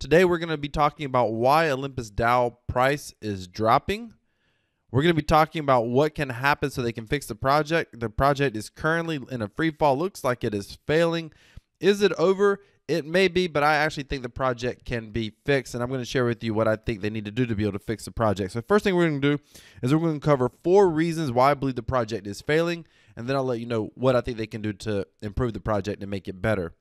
Today we're going to be talking about why Olympus DAO price is dropping. We're going to be talking about what can happen so they can fix the project. The project is currently in a free fall. Looks like it is failing. Is it over? It may be, but I actually think the project can be fixed, and I'm going to share with you what I think they need to do to be able to fix the project. So, first thing we're going to do is we're going to cover four reasons why I believe the project is failing, and then I'll let you know what I think they can do to improve the project and make it better.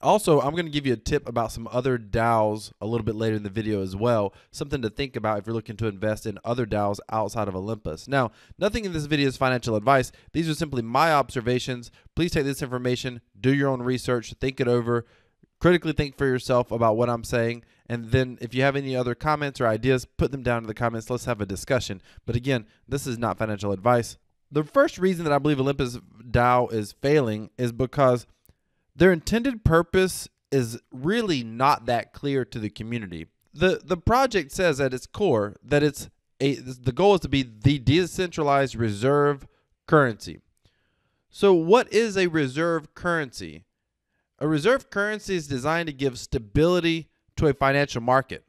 Also, I'm going to give you a tip about some other DAOs a little bit later in the video as well. Something to think about if you're looking to invest in other DAOs outside of Olympus. Now, nothing in this video is financial advice. These are simply my observations. Please take this information, do your own research, think it over, critically think for yourself about what I'm saying. And then if you have any other comments or ideas, put them down in the comments. Let's have a discussion. But again, this is not financial advice. The first reason that I believe Olympus DAO is failing is because their intended purpose is really not that clear to the community. The the project says at its core that it's a the goal is to be the decentralized reserve currency. So what is a reserve currency? A reserve currency is designed to give stability to a financial market.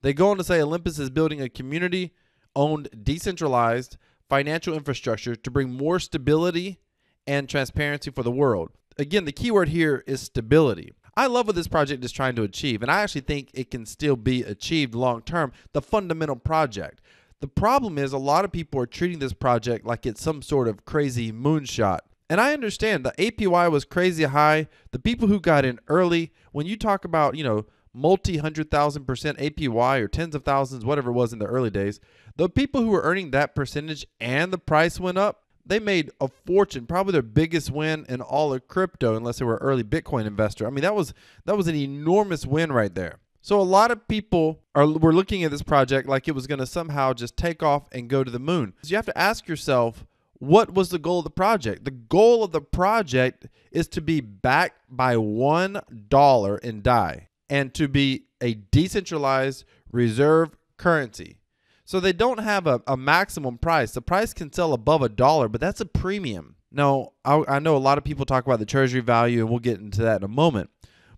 They go on to say Olympus is building a community owned decentralized financial infrastructure to bring more stability and transparency for the world. Again, the keyword here is stability. I love what this project is trying to achieve, and I actually think it can still be achieved long term. The fundamental project. The problem is, a lot of people are treating this project like it's some sort of crazy moonshot. And I understand the APY was crazy high. The people who got in early, when you talk about, you know, multi hundred thousand percent APY or tens of thousands, whatever it was in the early days, the people who were earning that percentage and the price went up, they made a fortune, probably their biggest win in all of crypto, unless they were early Bitcoin investor. I mean, that was that was an enormous win right there. So a lot of people are were looking at this project like it was going to somehow just take off and go to the moon. So you have to ask yourself, what was the goal of the project? The goal of the project is to be backed by $1 in DAI and to be a decentralized reserve currency. So they don't have a, a maximum price. The price can sell above a dollar, but that's a premium. Now, I, I know a lot of people talk about the treasury value, and we'll get into that in a moment.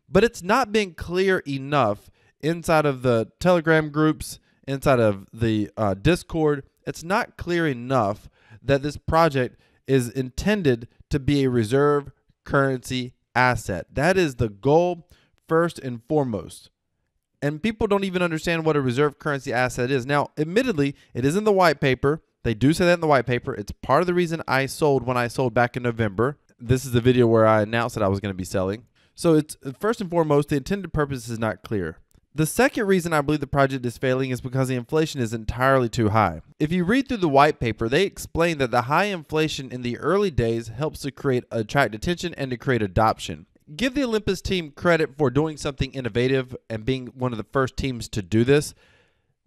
But it's not been clear enough inside of the Telegram groups, inside of the uh, Discord. It's not clear enough that this project is intended to be a reserve currency asset. That is the goal first and foremost. And people don't even understand what a reserve currency asset is. Now, admittedly, it is in the white paper. They do say that in the white paper. It's part of the reason I sold when I sold back in November. This is the video where I announced that I was going to be selling. So it's first and foremost, the intended purpose is not clear. The second reason I believe the project is failing is because the inflation is entirely too high. If you read through the white paper, they explain that the high inflation in the early days helps to create attract attention and to create adoption. Give the Olympus team credit for doing something innovative and being one of the first teams to do this.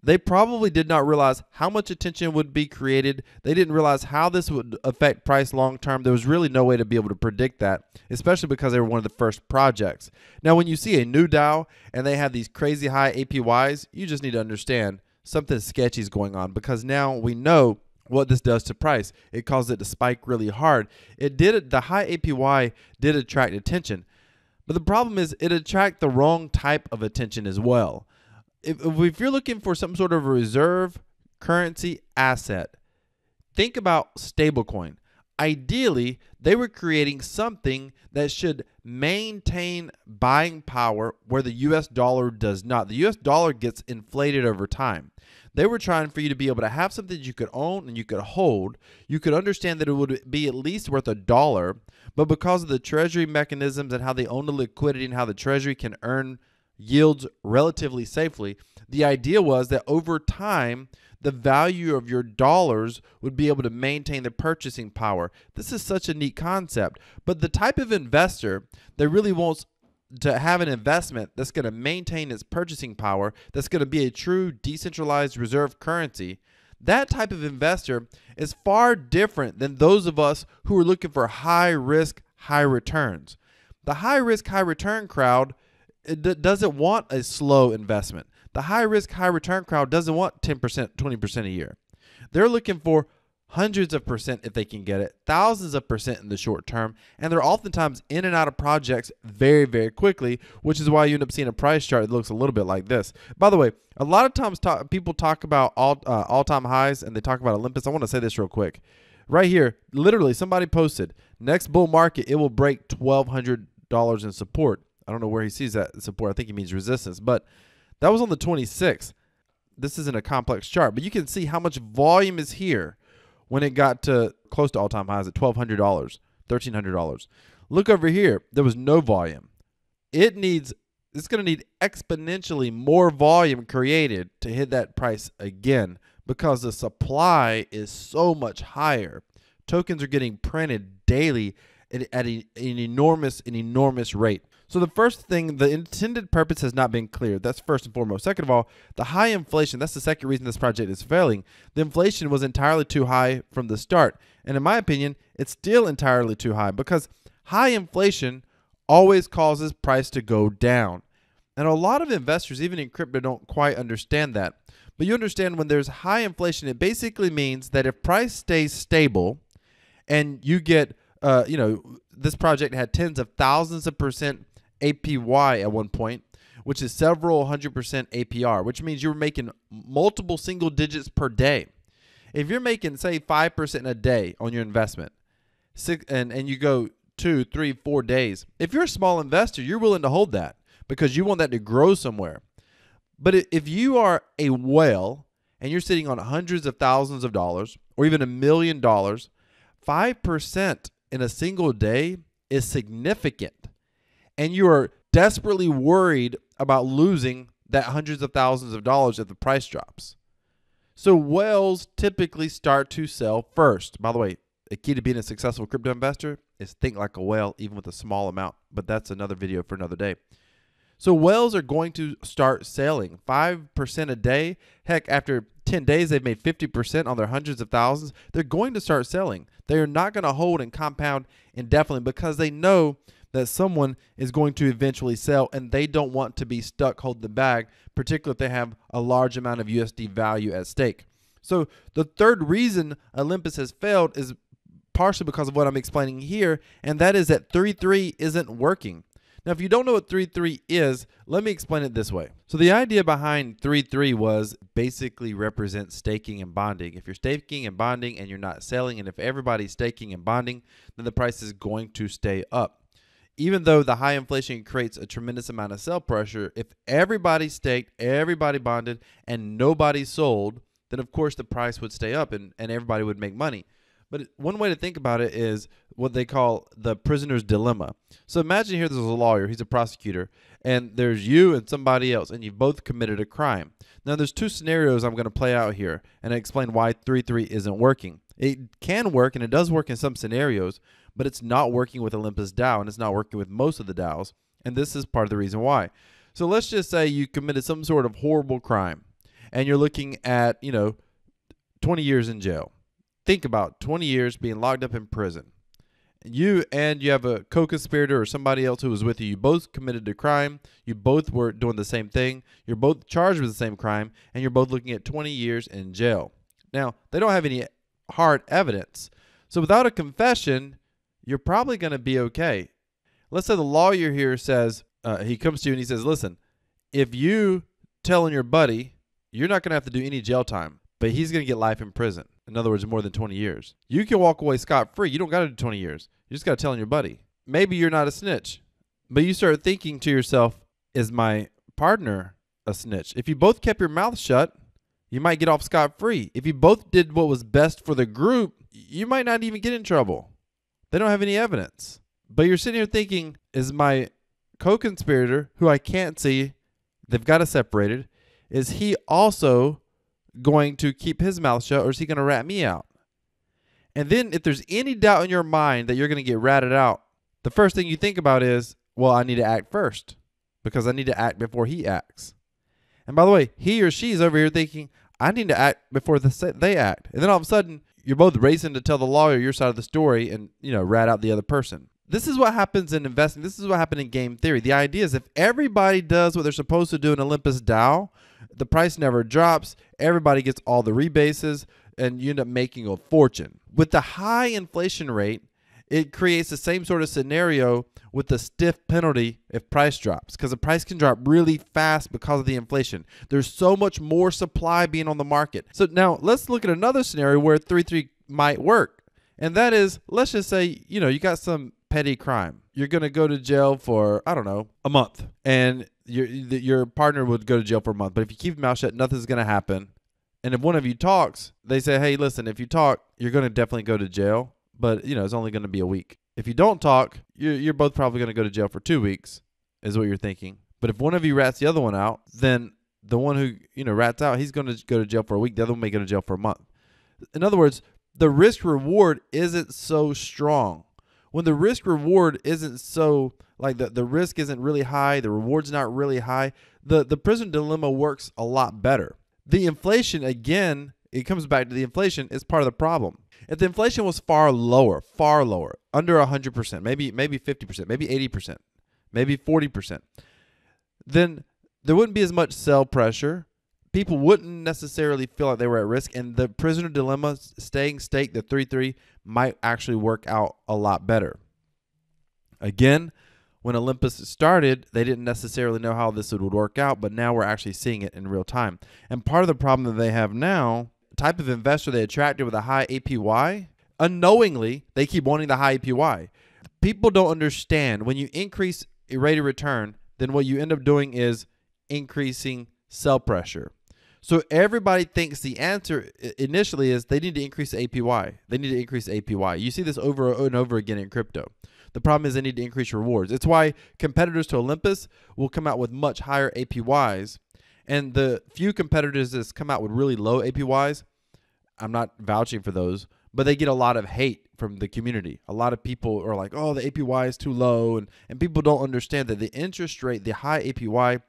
They probably did not realize how much attention would be created. They didn't realize how this would affect price long term. There was really no way to be able to predict that, especially because they were one of the first projects. Now, when you see a new DAO and they have these crazy high APYs, you just need to understand something sketchy is going on because now we know what this does to price. It causes it to spike really hard. It did the high APY did attract attention. But the problem is it attract the wrong type of attention as well if, if you're looking for some sort of reserve currency asset, think about stablecoin. Ideally, they were creating something that should maintain buying power where the US dollar does not. The US dollar gets inflated over time. They were trying for you to be able to have something you could own and you could hold. You could understand that it would be at least worth a dollar, but because of the treasury mechanisms and how they own the liquidity and how the treasury can earn yields relatively safely. The idea was that over time, the value of your dollars would be able to maintain the purchasing power. This is such a neat concept. But the type of investor that really wants to have an investment that's going to maintain its purchasing power, that's going to be a true decentralized reserve currency, that type of investor is far different than those of us who are looking for high risk, high returns. The high risk, high return crowd eh, it doesn't want a slow investment. The high risk, high return crowd doesn't want 10%, 20% a year. They're looking for hundreds of percent if they can get it, thousands of percent in the short term, and they're oftentimes in and out of projects very, very quickly, which is why you end up seeing a price chart that looks a little bit like this. By the way, a lot of times talk, people talk about all uh, all time highs and they talk about Olympus. I want to say this real quick. Right here, literally, somebody posted next bull market it will break twelve hundred dollars in support. I don't know where he sees that support. I think he means resistance, but that was on the 26th. This isn't a complex chart, but you can see how much volume is here when it got to close to all time highs at $1,200, $1,300. Look over here. There was no volume. It needs, it's going to need exponentially more volume created to hit that price again because the supply is so much higher. Tokens are getting printed daily at, at an enormous, an enormous rate. So the first thing, the intended purpose has not been clear. That's first and foremost. Second of all, the high inflation, that's the second reason this project is failing. The inflation was entirely too high from the start. And in my opinion, it's still entirely too high because high inflation always causes price to go down. And a lot of investors, even in crypto, don't quite understand that. But you understand when there's high inflation, it basically means that if price stays stable and you get, uh, you know, this project had tens of thousands of percent APY at one point, which is several hundred percent APR, which means you're making multiple single digits per day. If you're making, say, 5% a day on your investment, six, and, and you go two, three, four days, if you're a small investor, you're willing to hold that because you want that to grow somewhere. But if you are a whale and you're sitting on hundreds of thousands of dollars or even a million dollars, 5% in a single day is significant and you are desperately worried about losing that hundreds of thousands of dollars if the price drops. So whales typically start to sell first. By the way, a key to being a successful crypto investor is think like a whale, even with a small amount. But that's another video for another day. So whales are going to start selling 5% a day. Heck, after 10 days, they've made 50% on their hundreds of thousands. They're going to start selling. They are not going to hold and compound indefinitely because they know that someone is going to eventually sell and they don't want to be stuck holding the bag, particularly if they have a large amount of USD value at stake. So the third reason Olympus has failed is partially because of what I'm explaining here, and that is that 3.3 isn't working. Now, if you don't know what 3.3 is, let me explain it this way. So the idea behind 3.3 was basically represent staking and bonding. If you're staking and bonding and you're not selling, and if everybody's staking and bonding, then the price is going to stay up even though the high inflation creates a tremendous amount of sell pressure, if everybody staked, everybody bonded, and nobody sold, then of course the price would stay up and, and everybody would make money. But one way to think about it is what they call the prisoner's dilemma. So imagine here there's a lawyer, he's a prosecutor, and there's you and somebody else, and you've both committed a crime. Now there's two scenarios I'm going to play out here and explain why 3-3 isn't working. It can work, and it does work in some scenarios, but it's not working with Olympus DAO and it's not working with most of the DAOs. And this is part of the reason why. So let's just say you committed some sort of horrible crime and you're looking at, you know, 20 years in jail. Think about 20 years being locked up in prison. You and you have a co conspirator or somebody else who was with you. You both committed a crime. You both were doing the same thing. You're both charged with the same crime, and you're both looking at 20 years in jail. Now, they don't have any hard evidence. So without a confession, you're probably going to be okay. Let's say the lawyer here says, uh, he comes to you and he says, listen, if you tell on your buddy, you're not going to have to do any jail time, but he's going to get life in prison. In other words, more than 20 years. You can walk away scot free. You don't got to do 20 years. You just got to tell your buddy. Maybe you're not a snitch, but you start thinking to yourself, is my partner a snitch? If you both kept your mouth shut, you might get off scot free. If you both did what was best for the group, you might not even get in trouble. They don't have any evidence. But you're sitting here thinking, is my co conspirator, who I can't see, they've got us separated, is he also going to keep his mouth shut or is he going to rat me out? And then if there's any doubt in your mind that you're going to get ratted out, the first thing you think about is, well, I need to act first because I need to act before he acts. And by the way, he or she is over here thinking, I need to act before the, they act. And then all of a sudden, you're both racing to tell the lawyer your side of the story and, you know, rat out the other person. This is what happens in investing. This is what happened in game theory. The idea is if everybody does what they're supposed to do in Olympus DAO, the price never drops. Everybody gets all the rebases. and you end up making a fortune. With the high inflation rate, it creates the same sort of scenario with the stiff penalty if price drops because the price can drop really fast because of the inflation. There's so much more supply being on the market. So now let's look at another scenario where 3 3 might work. And that is, let's just say, you know, you got some petty crime. You're going to go to jail for, I don't know, a month. And your your partner would go to jail for a month. But if you keep your mouth shut, nothing's going to happen. And if one of you talks, they say, hey, listen, if you talk, you're going to definitely go to jail. But, you know, it's only going to be a week. If you don't talk, you're, you're both probably going to go to jail for two weeks, is what you're thinking. But if one of you rats the other one out, then the one who, you know, rats out, he's going to go to jail for a week. The other one may go to jail for a month. In other words, the risk reward isn't so strong. When the risk reward isn't so like the, the risk isn't really high, the reward's not really high, the, the prisoner dilemma works a lot better. The inflation, again, it comes back to the inflation, is part of the problem. If the inflation was far lower, far lower, under 100%, maybe maybe 50%, maybe 80%, maybe 40%, then there wouldn't be as much sell pressure people wouldn't necessarily feel like they were at risk, and the prisoner dilemma, staying stake, the 3 3, might actually work out a lot better. Again, when Olympus started, they didn't necessarily know how this would work out, but now we're actually seeing it in real time. And part of the problem that they have now, type of investor they attracted with a high APY, unknowingly, they keep wanting the high APY. People don't understand when you increase a rate of return, then what you end up doing is increasing sell pressure. So everybody thinks the answer initially is they need to increase APY. They need to increase APY. You see this over and over again in crypto. The problem is they need to increase rewards. It's why competitors to Olympus will come out with much higher APYs. And the few competitors that come out with really low APYs, I'm not vouching for those, but they get a lot of hate from the community. A lot of people are like, oh, the APY is too low. And, and people don't understand that the interest rate, the high APY,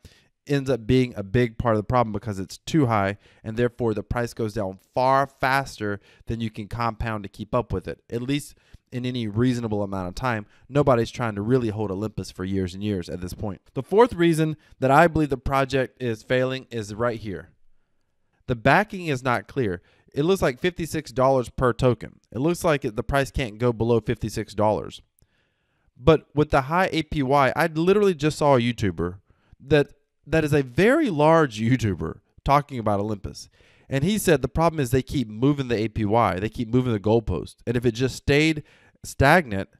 ends up being a big part of the problem because it's too high and therefore the price goes down far faster than you can compound to keep up with it at least in any reasonable amount of time nobody's trying to really hold olympus for years and years at this point. The fourth reason that i believe the project is failing is right here. The backing is not clear. It looks like $56 per token. It looks like the price can't go below $56 but with the high apy i literally just saw a youtuber that that is a very large YouTuber talking about Olympus. And he said the problem is they keep moving the APY, they keep moving the goalpost. And if it just stayed stagnant,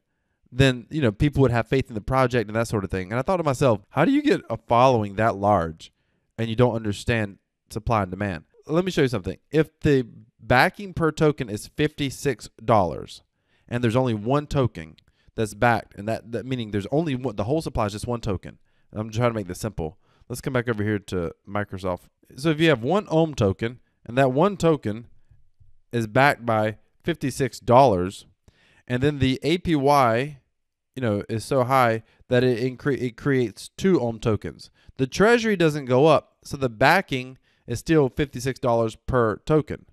then you know people would have faith in the project and that sort of thing. And I thought to myself, how do you get a following that large and you don't understand supply and demand? Let me show you something. If the backing per token is $56 and there's only one token that's backed and that, that meaning there's only one the whole supply is just one token. I'm trying to make this simple let's come back over here to Microsoft. So if you have one Ohm token and that one token is backed by $56 and then the APY, you know, is so high that it incre- it creates two Ohm tokens. The treasury doesn't go up, so the backing is still $56 per token.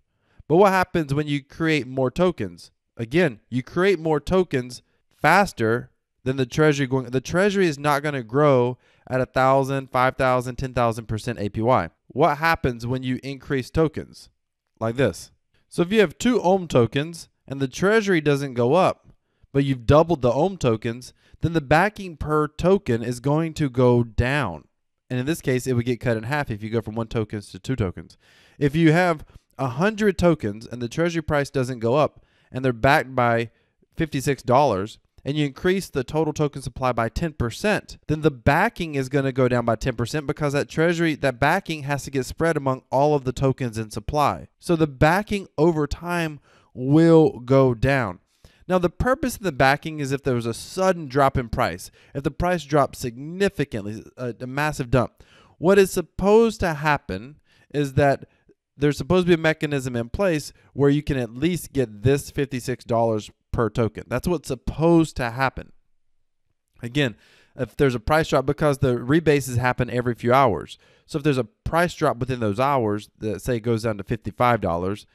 But what happens when you create more tokens? Again, you create more tokens faster than the treasury going the treasury is not going to grow at a thousand, five thousand, ten thousand percent APY. What happens when you increase tokens? Like this. So if you have two Ohm tokens and the treasury doesn't go up, but you've doubled the Ohm tokens, then the backing per token is going to go down. And in this case, it would get cut in half if you go from one tokens to two tokens. If you have a hundred tokens and the treasury price doesn't go up and they're backed by $56, and you increase the total token supply by 10%, then the backing is going to go down by 10% because that treasury, that backing has to get spread among all of the tokens in supply. So the backing over time will go down. Now, the purpose of the backing is if there was a sudden drop in price, if the price drops significantly, a, a massive dump. What is supposed to happen is that there's supposed to be a mechanism in place where you can at least get this $56 per token. That's what's supposed to happen. Again, if there's a price drop because the rebases happen every few hours. So if there's a price drop within those hours that say goes down to $55,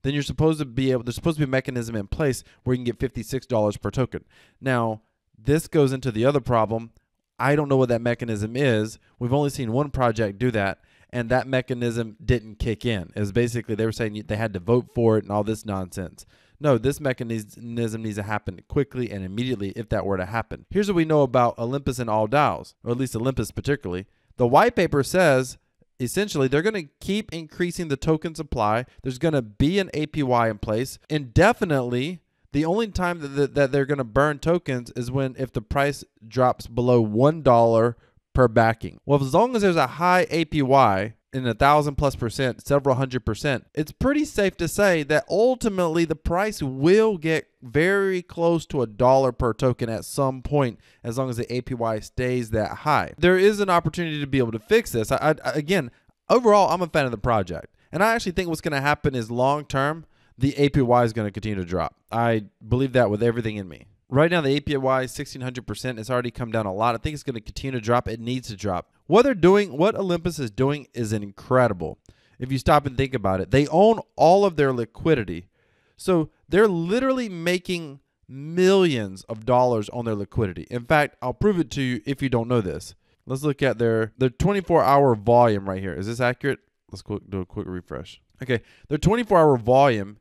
then you're supposed to be able there's supposed to be a mechanism in place where you can get $56 per token. Now, this goes into the other problem. I don't know what that mechanism is. We've only seen one project do that, and that mechanism didn't kick in. It was basically they were saying they had to vote for it and all this nonsense. No, this mechanism needs to happen quickly and immediately if that were to happen. Here's what we know about Olympus and all DAOs, or at least Olympus particularly. The white paper says essentially they're going to keep increasing the token supply. There's going to be an APY in place indefinitely. The only time that, that they're going to burn tokens is when if the price drops below $1 per backing. Well, as long as there's a high APY, in a thousand plus percent, several hundred percent, it's pretty safe to say that ultimately the price will get very close to a dollar per token at some point as long as the APY stays that high. There is an opportunity to be able to fix this. I, I, again, overall, I'm a fan of the project. And I actually think what's going to happen is long term, the APY is going to continue to drop. I believe that with everything in me. Right now, the APY 1600%. It's already come down a lot. I think it's going to continue to drop. It needs to drop. What they're doing, what Olympus is doing, is incredible. If you stop and think about it, they own all of their liquidity. So they're literally making millions of dollars on their liquidity. In fact, I'll prove it to you if you don't know this. Let's look at their their 24 hour volume right here. Is this accurate? Let's do a quick refresh. Okay, their 24 hour volume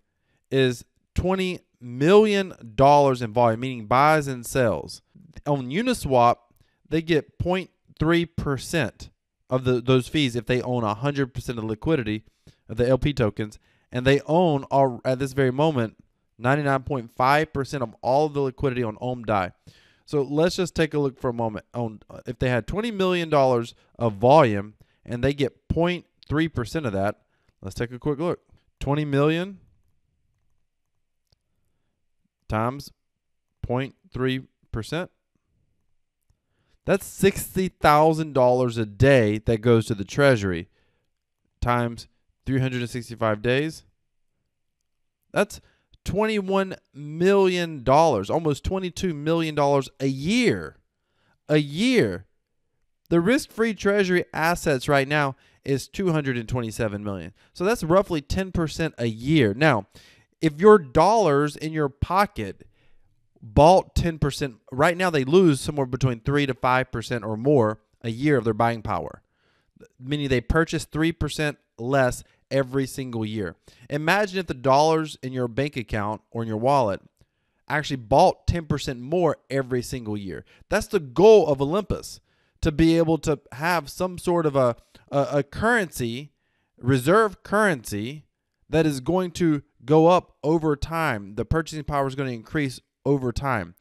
is 20 million dollars in volume, meaning buys and sells. On Uniswap, they get 0.3% of the, those fees if they own 100% of the liquidity of the LP tokens, and they own all, at this very moment 99.5% of all of the liquidity on OhmDAI. So let's just take a look for a moment on if they had 20 million dollars of volume and they get 0.3% of that. Let's take a quick look. 20 million times 0.3%. That's $60,000 a day that goes to the Treasury times 365 days. That's $21 million, almost $22 million a year. A year. The risk-free treasury assets right now is 227 million. So that's roughly 10% a year. Now, if your dollars in your pocket bought 10%, right now they lose somewhere between 3 to 5% or more a year of their buying power, meaning they purchase 3% less every single year. Imagine if the dollars in your bank account or in your wallet actually bought 10% more every single year. That's the goal of Olympus to be able to have some sort of a, a, a currency, reserve currency that is going to go up over time. The purchasing power is going to increase over time.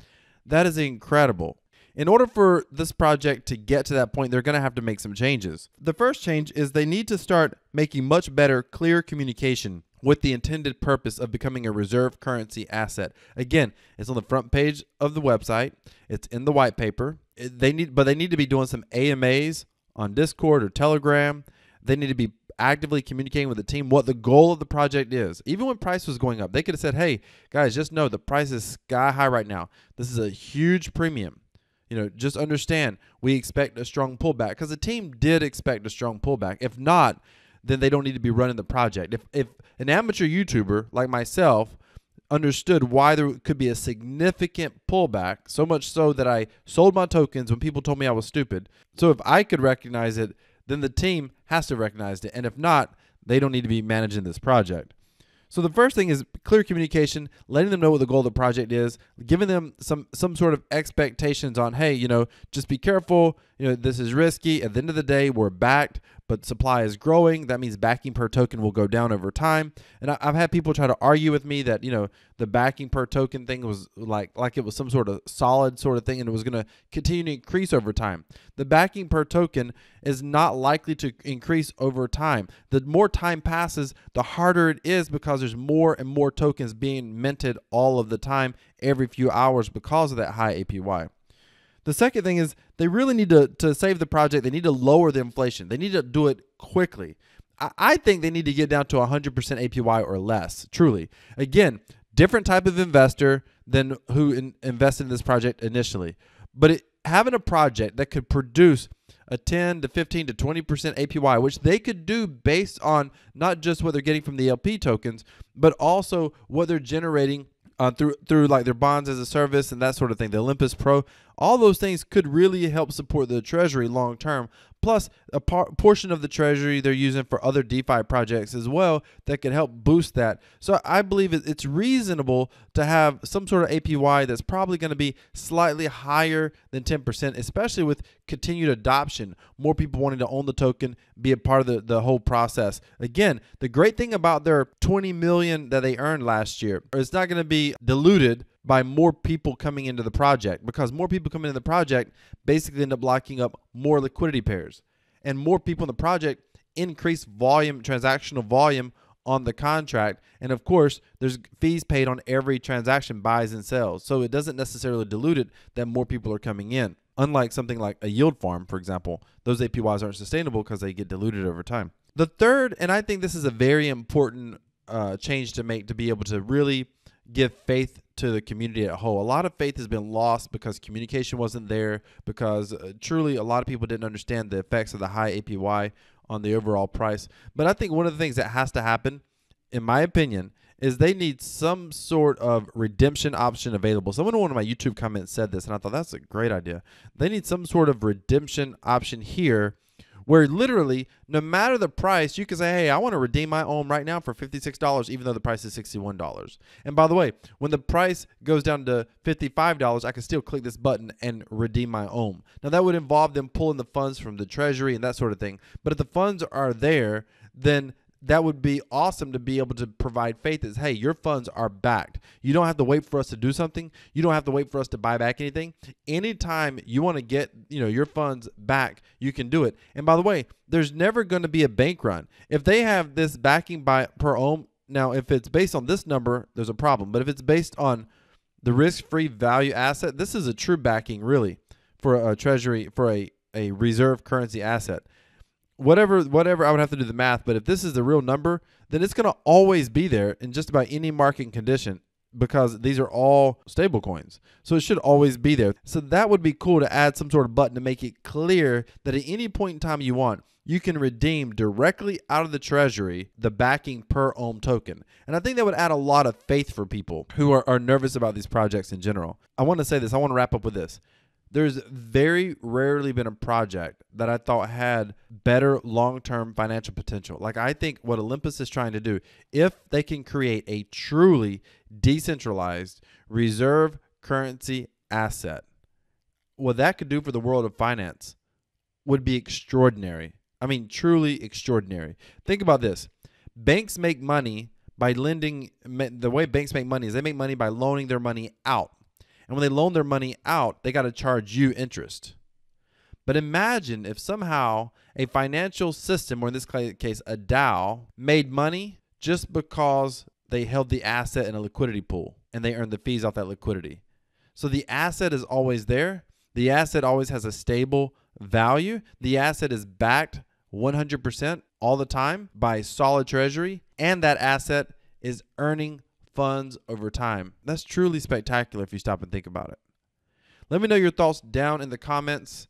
That is incredible. In order for this project to get to that point, they're going to have to make some changes. The first change is they need to start making much better, clear communication with the intended purpose of becoming a reserve currency asset. Again, it's on the front page of the website. It's in the white paper. They need but they need to be doing some AMAs on Discord or Telegram. They need to be actively communicating with the team what the goal of the project is. Even when price was going up, they could have said, "Hey, guys, just know the price is sky high right now. This is a huge premium. You know, just understand we expect a strong pullback because the team did expect a strong pullback. If not, then they don't need to be running the project. If if an amateur YouTuber like myself understood why there could be a significant pullback, so much so that I sold my tokens when people told me I was stupid. So if I could recognize it then the team has to recognize it. And if not, they don't need to be managing this project. So the first thing is clear communication, letting them know what the goal of the project is, giving them some some sort of expectations on, hey, you know, just be careful. You know, this is risky. At the end of the day, we're backed but supply is growing. That means backing per token will go down over time. And I, have had people try to argue with me that you know the backing per token thing was like like it was some sort of solid sort of thing and it was going to continue to increase over time. The backing per token is not likely to increase over time. The more time passes, the harder it is because there's more and more tokens being minted all of the time every few hours because of that high APY. The second thing is they really need to, to save the project. They need to lower the inflation. They need to do it quickly. I, I think they need to get down to 100% APY or less, truly. Again, different type of investor than who in, invested in this project initially. But it, having a project that could produce a 10 to 15 to 20% APY, which they could do based on not just what they're getting from the LP tokens, but also what they're generating uh, through through like their bonds as a service and that sort of thing. The Olympus Pro, All those things could really help support the treasury long term. Plus, a par- portion of the treasury they're using for other DeFi projects as well that could help boost that. So I believe it's reasonable to have some sort of APY that's probably going to be slightly higher than 10%, especially with continued adoption, more people wanting to own the token, be a part of the, the whole process. Again, the great thing about their 20 million that they earned last year is not going to be diluted by more people coming into the project because more people coming into the project basically end up locking up more liquidity pairs. And more people in the project increase volume, transactional volume on the contract. And of course, there's fees paid on every transaction buys and sells. So it doesn't necessarily dilute it that more people are coming in. Unlike something like a yield farm, for example, those APYs aren't sustainable because they get diluted over time. The third, and I think this is a very important uh, change to make to be able to really give faith to the community at whole. A lot of faith has been lost because communication wasn't there, because uh, truly a lot of people didn't understand the effects of the high APY on the overall price. But I think one of the things that has to happen, in my opinion, is they need some sort of redemption option available. Someone in one of my YouTube comments said this, and I thought that's a great idea. They need some sort of redemption option here where literally, no matter the price, you can say, hey, I want to redeem my ohm right now for $56, even though the price is $61. And by the way, when the price goes down to $55, I can still click this button and redeem my ohm. Now, that would involve them pulling the funds from the treasury and that sort of thing. But if the funds are there, then that would be awesome to be able to provide faith is hey your funds are backed. You don't have to wait for us to do something. You don't have to wait for us to buy back anything. Anytime you want to get you know your funds back you can do it. And by the way there's never going to be a bank run. If they have this backing by per ohm now if it's based on this number there's a problem. But if it's based on the risk-free value asset this is a true backing really for a treasury for a, a reserve currency asset whatever whatever I would have to do the math, but if this is the real number, then it's going to always be there in just about any market condition because these are all stable coins. So it should always be there. So that would be cool to add some sort of button to make it clear that at any point in time you want, you can redeem directly out of the treasury the backing per ohm token. And I think that would add a lot of faith for people who are, are nervous about these projects in general. I want to say this, I want to wrap up with this there's very rarely been a project that I thought had better long term financial potential. Like, I think what Olympus is trying to do, if they can create a truly decentralized reserve currency asset, what that could do for the world of finance would be extraordinary. I mean, truly extraordinary. Think about this banks make money by lending, the way banks make money is they make money by loaning their money out and when they loan their money out, they got to charge you interest. But imagine if somehow a financial system, or in this case, a DAO, made money just because they held the asset in a liquidity pool and they earned the fees off that liquidity. So the asset is always there. The asset always has a stable value. The asset is backed 100% all the time by solid treasury, and that asset is earning funds over time. That's truly spectacular if you stop and think about it. Let me know your thoughts down in the comments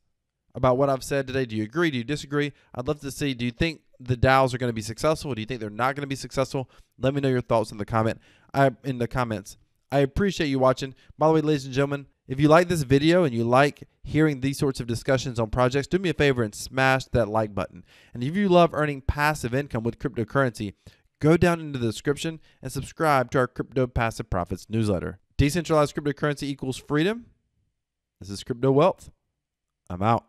about what I've said today. Do you agree? Do you disagree? I'd love to see. Do you think the DAOs are going to be successful? Do you think they're not going to be successful? Let me know your thoughts in the comment. I in the comments. I appreciate you watching. By the way, ladies and gentlemen, if you like this video and you like hearing these sorts of discussions on projects, do me a favor and smash that like button. And if you love earning passive income with cryptocurrency, go down into the description and subscribe to our Crypto Passive Profits newsletter. Decentralized cryptocurrency equals freedom. This is Crypto Wealth. I'm out.